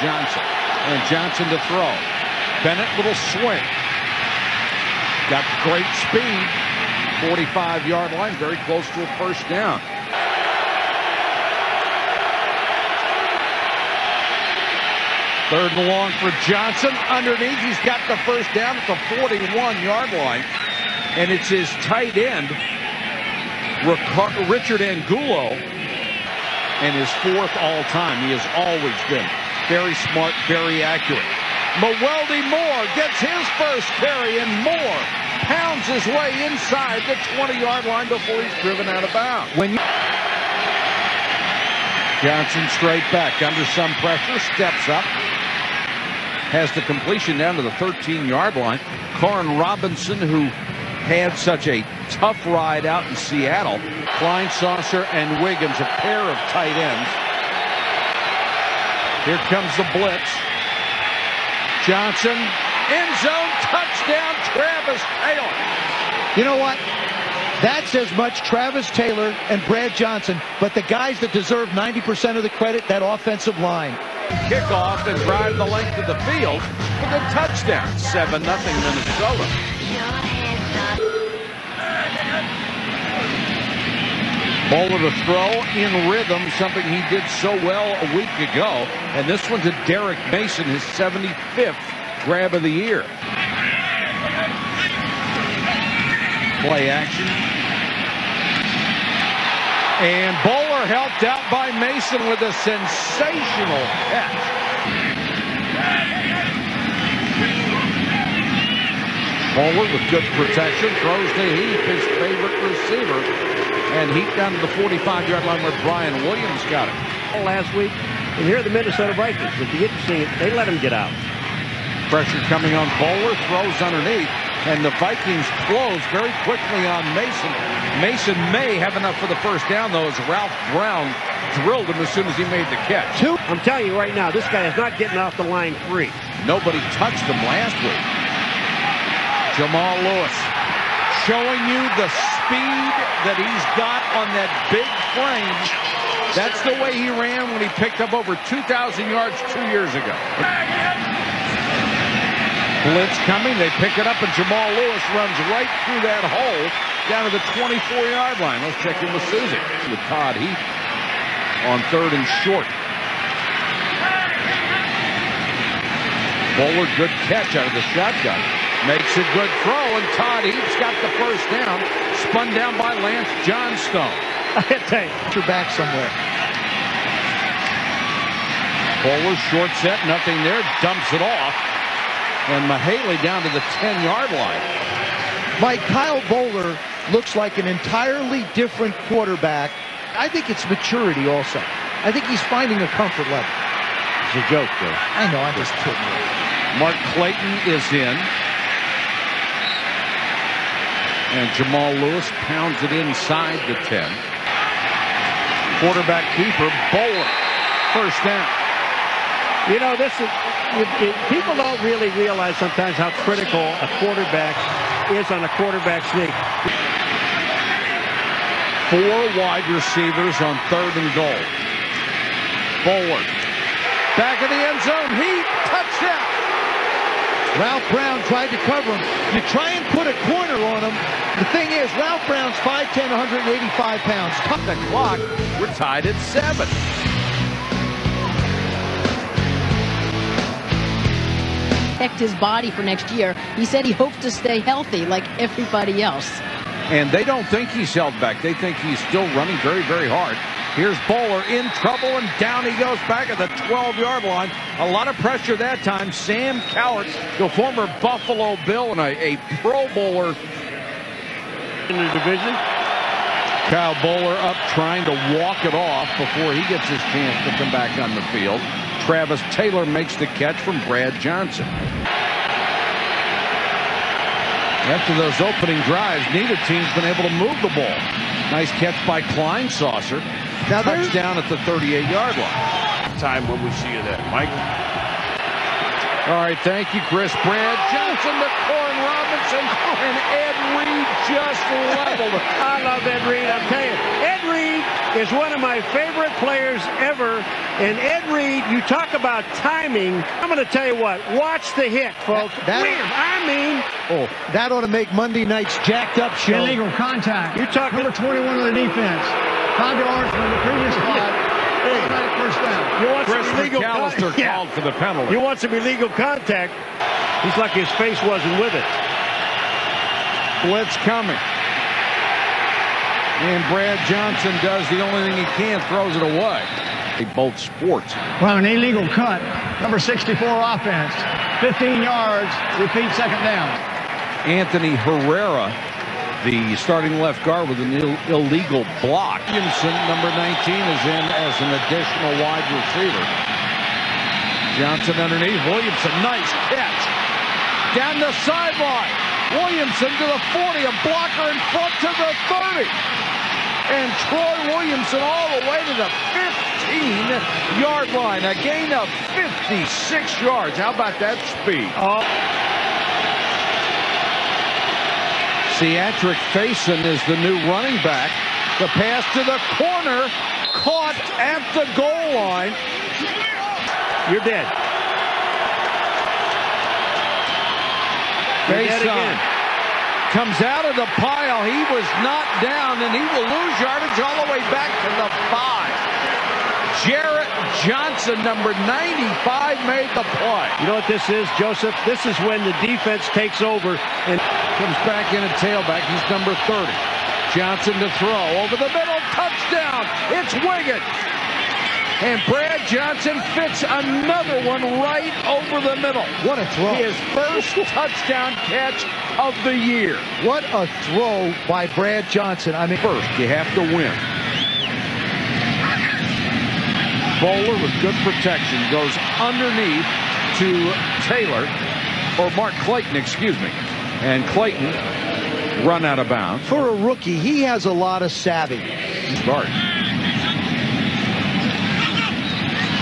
Johnson. And Johnson to throw. Bennett, little swing. Got great speed. 45 yard line, very close to a first down. Third and long for Johnson. Underneath, he's got the first down at the 41 yard line. And it's his tight end, Richard Angulo, and his fourth all time. He has always been very smart, very accurate. Mewelde Moore gets his first carry, and Moore pounds his way inside the 20-yard line before he's driven out of bounds. When you Johnson straight back under some pressure, steps up, has the completion down to the 13-yard line. Koren Robinson, who had such a tough ride out in Seattle. Kleinsasser, and Wiggins, a pair of tight ends. Here comes the blitz. Johnson, end zone, touchdown, Travis Taylor. You know what? That's as much Travis Taylor and Brad Johnson, but the guys that deserve 90% of the credit, that offensive line. Kickoff and drive the length of the field for the touchdown. 7-0 Minnesota. Boller to throw in rhythm, something he did so well a week ago. And this one to Derrick Mason, his 75th grab of the year. Play action. And Boller helped out by Mason with a sensational catch. Boller with good protection throws to Heap, his favorite receiver. And Heap down to the 45-yard line where Brian Williams got it. Last week, and here are the Minnesota Vikings. If you get to see it, they let him get out. Pressure coming on Boller, throws underneath, and the Vikings close very quickly on Mason. Mason may have enough for the first down, though, as Ralph Brown drilled him as soon as he made the catch. Two. I'm telling you right now, this guy is not getting off the line free. Nobody touched him last week. Jamal Lewis showing you the speed that he's got on that big frame. That's the way he ran when he picked up over 2,000 yards two years ago. Blitz coming. They pick it up, and Jamal Lewis runs right through that hole down to the 24-yard line. Let's check in with Suzy. With Todd Heap on third and short. Boller, good catch out of the shotgun. Makes a good throw, and Todd Heap's got the first down. Spun down by Lance Johnstone. I tell you, you're back somewhere. Boller short set, nothing there, dumps it off. And Mughelli down to the 10-yard line. Mike, Kyle Boller looks like an entirely different quarterback. I think it's maturity also. I think he's finding a comfort level. It's a joke, though. I know, I'm just kidding. Mark Clayton is in. And Jamal Lewis pounds it inside the 10. Quarterback keeper, Boller. First down. You know, this is, you, you, people don't really realize sometimes how critical a quarterback is on a quarterback sneak. Four wide receivers on third and goal. Boller. Back of the end zone. he Touchdown. Ralph Brown tried to cover him. You try and put a corner on him. The thing is, Ralph Brown's 5'10", 185 pounds. Cut the clock. We're tied at seven. Protect his body for next year. He said he hopes to stay healthy like everybody else. And they don't think he's held back. They think he's still running very, very hard. Here's Boller in trouble, and down he goes back at the 12-yard line. A lot of pressure that time. Sam Cowart, the former Buffalo Bill and a, a Pro Bowler in the division. Kyle Boller up trying to walk it off before he gets his chance to come back on the field. Travis Taylor makes the catch from Brad Johnson. After those opening drives, neither team's been able to move the ball. Nice catch by Kleinsasser. Now Touchdown at the 38-yard line. Time when we see you there, Mike. All right, thank you, Chris. Brad Johnson to Koren Robinson, and Ed Reed just leveled. I love Ed Reed. I'm telling you, Ed Reed is one of my favorite players ever. And Ed Reed, you talk about timing. I'm going to tell you what. Watch the hit, folks. That- that- Weird. I mean, Oh, that ought to make Monday night's jacked up show. Illegal contact. You're talking- number 21 on the defense. Five yards from the previous spot. Automatic first down. you want Chris some illegal McAlister con- Yeah. called for the penalty. You want some illegal contact. He's like his face wasn't with it. Blitz coming. And Brad Johnson does the only thing he can, throws it away. They both sports. Well, an illegal cut. Number 64 offense. 15 yards. Repeat second down. Anthony Herrera, the starting left guard with an Ill- illegal block. Williamson, number 19, is in as an additional wide receiver. Johnson underneath. Williamson, nice catch. Down the sideline. Williamson to the 40, a blocker in front to the 30. And Troy Williamson all the way to the 15-yard line. A gain of 56 yards. How about that speed? Oh, Ciatrick Fason is the new running back. The pass to the corner, caught at the goal line. you're dead. You're Faison comes out of the pile. He was not down, and he will lose yardage all the way back to the five. Jarret Johnson, number 95, made the play. You know what this is, Joseph? This is when the defense takes over and Comes back in a tailback. He's number 30. Johnson to throw. Over the middle. Touchdown. It's Wiggins. And Brad Johnson fits another one right over the middle. What a throw. His first touchdown catch of the year. What a throw by Brad Johnson. I mean, First, you have to win. Boller with good protection goes underneath to Taylor, or Mark Clayton, excuse me. And Clayton run out of bounds. for a rookie, he has a lot of savvy. Start.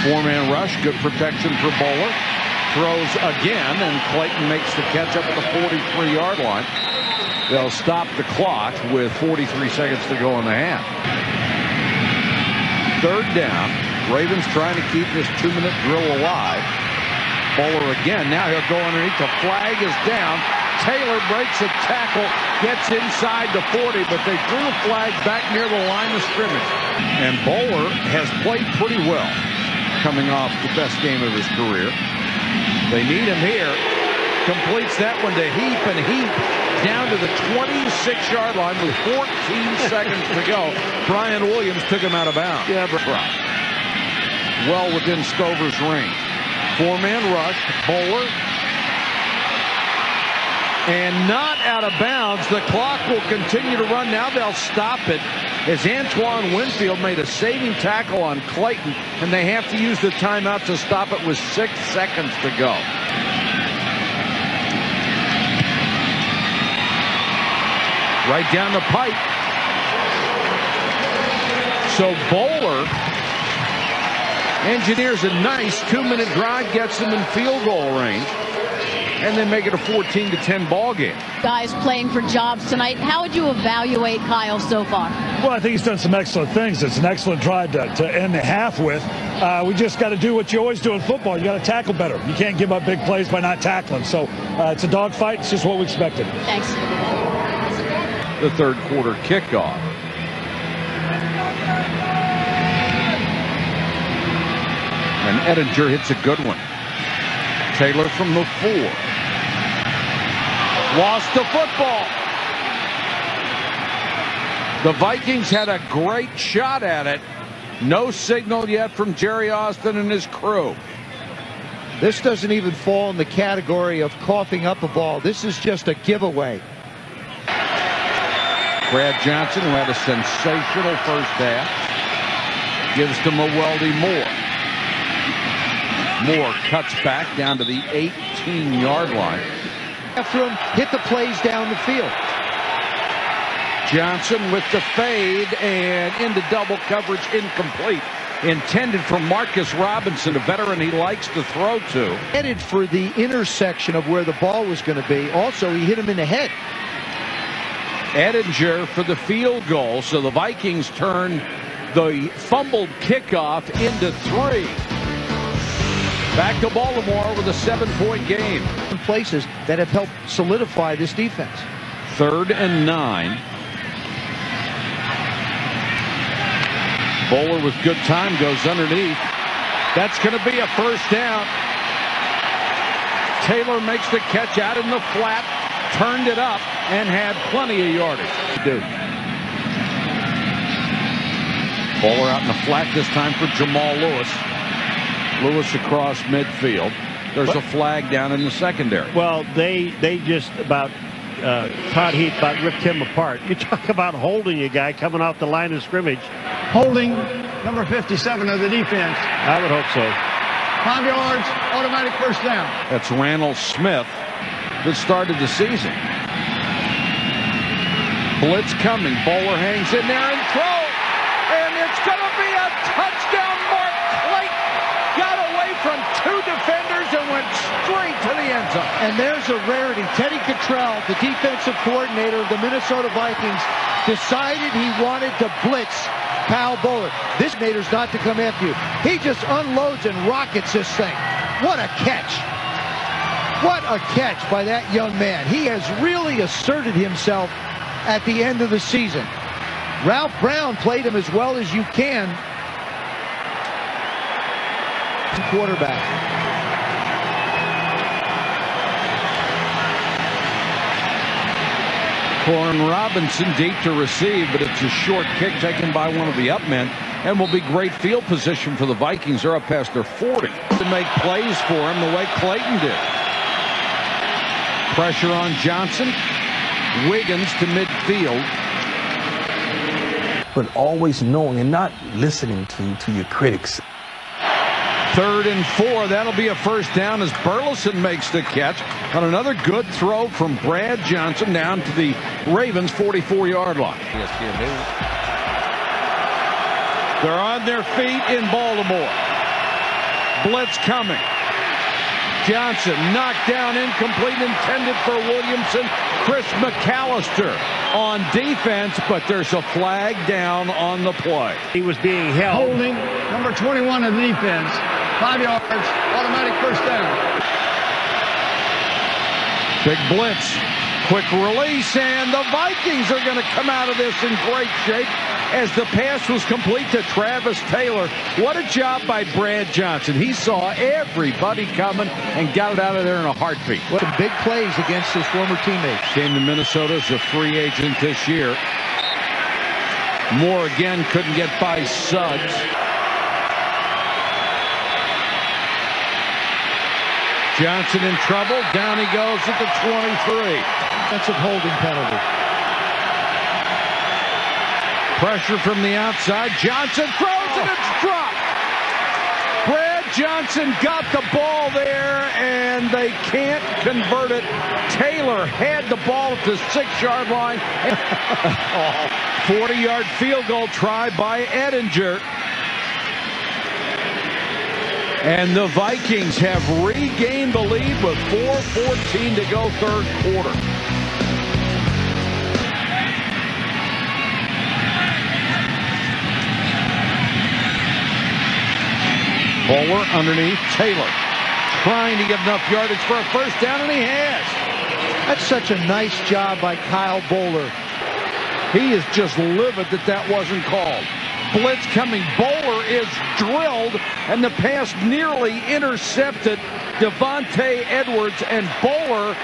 Four-man rush, good protection for Boller. Throws again, and Clayton makes the catch up at the 43-yard line. They'll stop the clock with 43 seconds to go in the half. Third down. Ravens trying to keep this two-minute drill alive. Boller again. Now he'll go underneath. The flag is down. Taylor breaks a tackle, gets inside the 40, but they threw the flag back near the line of scrimmage. And Boller has played pretty well, coming off the best game of his career. They need him here. Completes that one to Heap, and Heap down to the 26-yard line with 14 seconds to go. Brian Williams took him out of bounds. Yeah, but- Well within Stover's range. Four-man rush. Boller and not out of bounds. The clock will continue to run. Now they'll stop it as Antoine Winfield made a saving tackle on Clayton, and they have to use the timeout to stop it with six seconds to go. Right down the pipe. So Boller engineers a nice two-minute drive, gets them in field goal range, and then make it a 14 to 10 ball game. Guys playing for jobs tonight. How would you evaluate Kyle so far? Well, I think he's done some excellent things. It's an excellent drive to, to end the half with. Uh, we just got to do what you always do in football. You got to tackle better. You can't give up big plays by not tackling. So uh, it's a dogfight. It's just what we expected. Thanks. The third quarter kickoff. And Edinger hits a good one. Taylor from the four. Lost the football. The Vikings had a great shot at it. No signal yet from Jerry Austin and his crew. This doesn't even fall in the category of coughing up a ball. This is just a giveaway. Brad Johnson, who had a sensational first half, gives to Mewelde Moore. Moore cuts back down to the 18-yard line. After hit the plays down the field. Johnson with the fade and into double coverage incomplete. intended for Marcus Robinson, a veteran he likes to throw to. Headed for the intersection of where the ball was going to be. Also, he hit him in the head. Edinger for the field goal. So the Vikings turn the fumbled kickoff into three. Back to Baltimore with a seven-point game. Places that have helped solidify this defense. Third and nine. Boller with good time goes underneath. That's going to be a first down. Taylor makes the catch out in the flat, turned it up, and had plenty of yardage to do. Boller out in the flat this time for Jamal Lewis. Lewis across midfield. There's a flag down in the secondary. Well, they they just about uh, Todd Heap about ripped him apart. You talk about holding a guy coming off the line of scrimmage. Holding number 57 of the defense. I would hope so. Five yards, automatic first down. That's Randall Smith that started the season. Blitz coming. Boller hangs in there and throws. And it's going to be a touchdown. Mark Clayton got away from two defenders and went straight to the end zone. And there's a rarity. Teddy Cottrell, the defensive coordinator of the Minnesota Vikings, decided he wanted to blitz Kyle Boller. This Nader's not to come after you. He just unloads and rockets this thing. What a catch. What a catch by that young man. He has really asserted himself at the end of the season. Ralph Brown played him as well as you can. Quarterback. Koren Robinson deep to receive, but it's a short kick taken by one of the up men and will be great field position for the Vikings. They're up past their 40 to make plays for him the way Clayton did. Pressure on Johnson. Wiggins to midfield. But always knowing and not listening to, to your critics. Third and four. That'll be a first down as Burleson makes the catch on another good throw from Brad Johnson down to the Ravens 44-yard line. They're on their feet in Baltimore. Blitz coming. Johnson knocked down incomplete intended for Williamson. Chris McAlister on defense, but there's a flag down on the play. He was being held. Holding number 21 of defense. Five yards, automatic first down. Big blitz. Quick release, and the Vikings are going to come out of this in great shape as the pass was complete to Travis Taylor. What a job by Brad Johnson. He saw everybody coming and got it out of there in a heartbeat. What Some big plays against his former teammates. Came to Minnesota as a free agent this year. Moore again couldn't get by Suggs. Johnson in trouble. Down he goes at the 23. That's a holding penalty. Pressure from the outside. Johnson throws and it's dropped. Brad Johnson got the ball there and they can't convert it. Taylor had the ball at the six-yard line. 40-yard field goal try by Edinger. And the Vikings have regained the lead with 4.14 to go third quarter. Boller underneath Taylor. Trying to get enough yardage for a first down, and he has. That's such a nice job by Kyle Boller. He is just livid that that wasn't called. Blitz coming. Boller is drilled, and the pass nearly intercepted Devontae Edwards and Boller.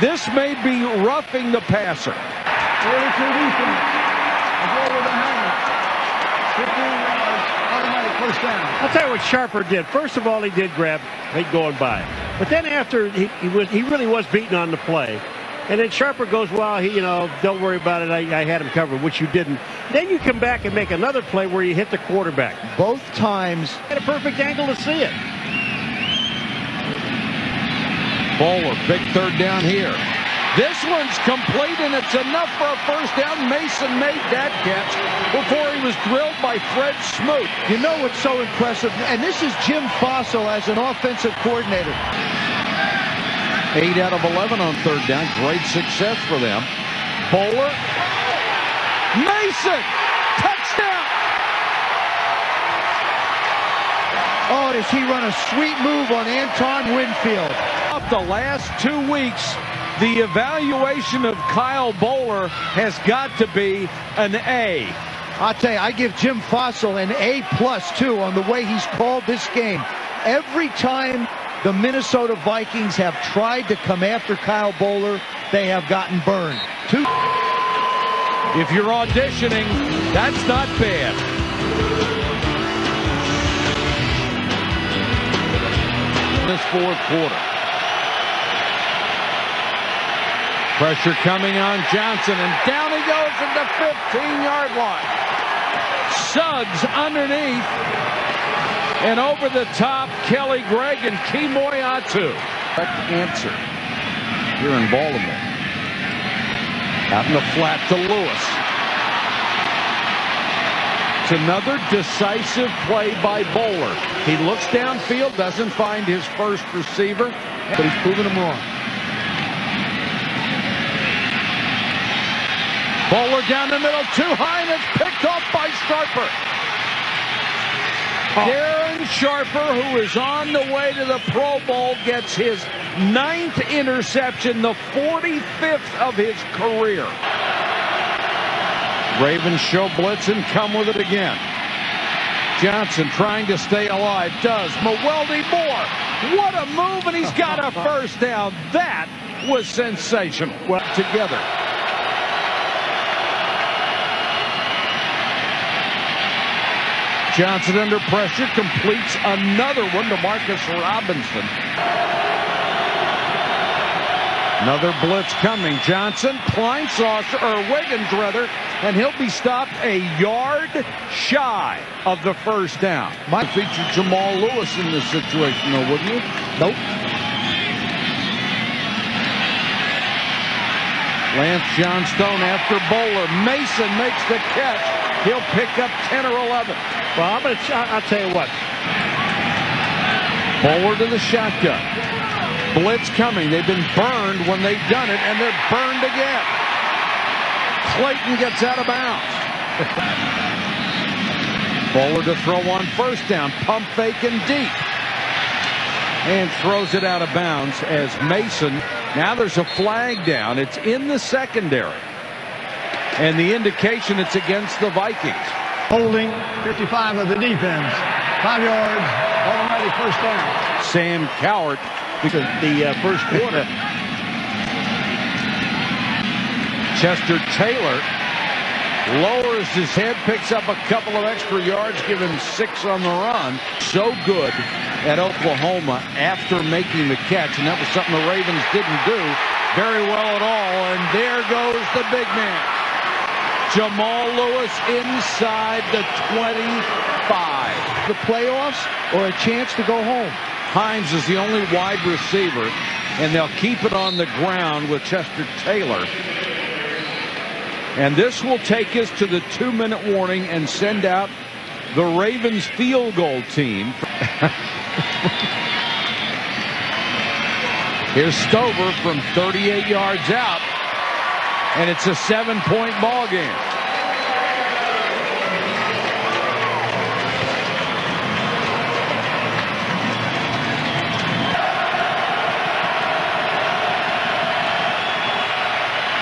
This may be roughing the passer. Early to defense. A ball with a helmet. 15 yards, automatic first down. I'll tell you what Sharper did. First of all, he did grab Pete going by. But then after he, he was he really was beaten on the play. And then Sharper goes, well, he, you know, don't worry about it. I, I had him covered, which you didn't. Then you come back and make another play where you hit the quarterback. Both times. Had a perfect angle to see it. Boller, big third down here. This one's complete, and it's enough for a first down. Mason made that catch before he was drilled by Fred Smoot. You know what's so impressive? And this is Jim Fassel as an offensive coordinator. 8 out of 11 on third down. Great success for them. Boller. Mason! Touchdown! Oh, does he run a sweet move on Antoine Winfield? Up the last two weeks, the evaluation of Kyle Boller has got to be an A. I'll tell you, I give Jim Fassel an A plus too on the way he's called this game. Every time the Minnesota Vikings have tried to come after Kyle Boller, they have gotten burned. Two. If you're auditioning, that's not bad. This fourth quarter. Pressure coming on Johnson, and down he goes at the 15-yard line. Suggs underneath, and over the top, Kelly Gregg and Kemoeatu. Correct answer here in Baltimore. Out in the flat to Lewis. It's another decisive play by Boller. He looks downfield, doesn't find his first receiver, but he's proven him wrong. Boller down the middle, too high, and it's picked off by Sharper. Darren Sharper, who is on the way to the Pro Bowl, gets his ninth interception, the 45th of his career. Ravens show blitz and come with it again. Johnson trying to stay alive. Does. Mewelde Moore. What a move, and he's got a first down. That was sensational. Well, together. Johnson under pressure completes another one to Marcus Robinson. Another blitz coming. Johnson, Klein Kleinsasser, or Wiggins rather, and he'll be stopped a yard shy of the first down. Might feature Jamal Lewis in this situation, though, wouldn't you? Nope. Lance Johnstone after Boller. Mason makes the catch. He'll pick up 10 or 11. Well, I'm gonna, I'll tell you what. Boller to the shotgun. Blitz coming. They've been burned when they've done it, and they're burned again. Clayton gets out of bounds. Boller to throw on first down. Pump fake and deep. And throws it out of bounds as Mason. Now there's a flag down. It's in the secondary. And the indication it's against the Vikings. Holding 55 of the defense. Five yards, automatic first down. Sam Cowart. The, the uh, first quarter. Chester Taylor lowers his head, picks up a couple of extra yards, give him six on the run. So good at Oklahoma after making the catch, and that was something the Ravens didn't do very well at all. And there goes the big man. Jamal Lewis inside the 25. The playoffs or a chance to go home. Hines is the only wide receiver, and they'll keep it on the ground with Chester Taylor. And this will take us to the two-minute warning and send out the Ravens field goal team. Here's Stover from 38 yards out, and it's a seven-point ball game.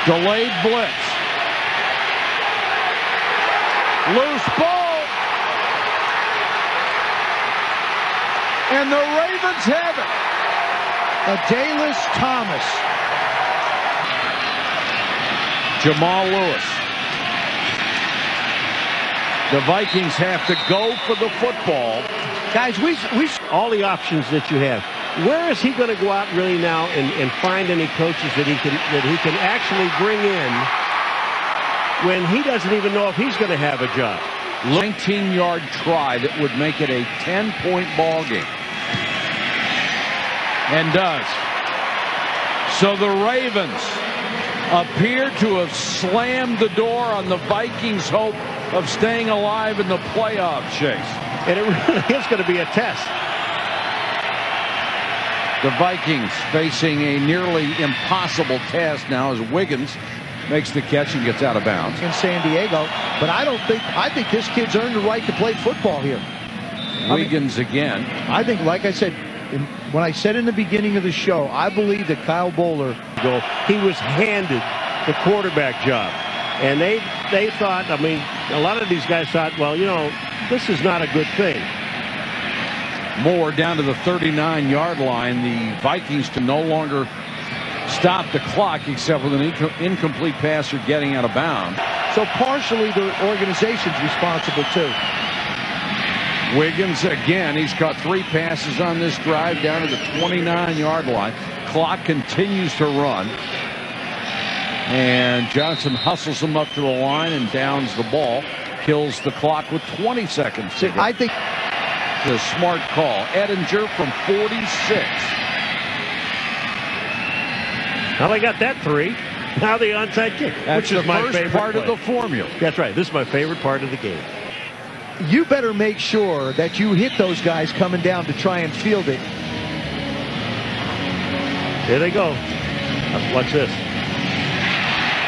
Delayed blitz. Loose ball. And the Ravens have it. Adalius Thomas. Jamal Lewis. The Vikings have to go for the football. Guys, we, we all the options that you have. Where is he going to go out really now and, and find any coaches that he can that he can actually bring in when he doesn't even know if he's going to have a job? 19-yard try that would make it a 10-point ball game. And does. So the Ravens appeared to have slammed the door on the Vikings' hope of staying alive in the playoff chase. And it really is going to be a test. The Vikings facing a nearly impossible task now as Wiggins makes the catch and gets out of bounds. In San Diego, but I don't think I think this kid's earned the right to play football here. Wiggins I mean, again. I think, like I said, in, when I said in the beginning of the show, I believe that Kyle Boller, he was handed the quarterback job, and they they thought. I mean, a lot of these guys thought, well, you know, this is not a good thing. Moore down to the 39 yard line. The Vikings to no longer stop the clock except with an inc incomplete pass or getting out of bounds. So partially the organization's responsible too. Wiggins again. He's caught three passes on this drive down to the 29 yard line. Clock continues to run. And Johnson hustles him up to the line and downs the ball. Kills the clock with 20 seconds. See, I think the smart call. Edinger from 46. Now they got that three. Now the onside kick, That's which is my first favorite part play. of the formula. That's right. This is my favorite part of the game. You better make sure that you hit those guys coming down to try and field it. Here they go. Watch this.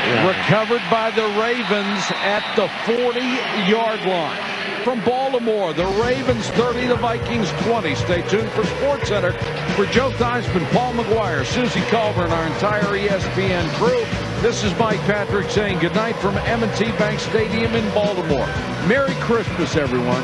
Yeah. Recovered by the Ravens at the 40-yard line. From Baltimore, the Ravens 30, the Vikings 20. Stay tuned for SportsCenter. For Joe Theismann, Paul Maguire, Suzy Kolber, and our entire ESPN crew, this is Mike Patrick saying goodnight from M&T Bank Stadium in Baltimore. Merry Christmas, everyone.